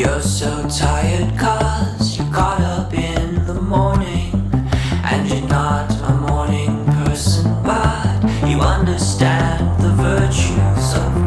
You're so tired cause you got up in the morning And you're not a morning person but you understand the virtues of.